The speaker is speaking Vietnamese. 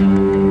Música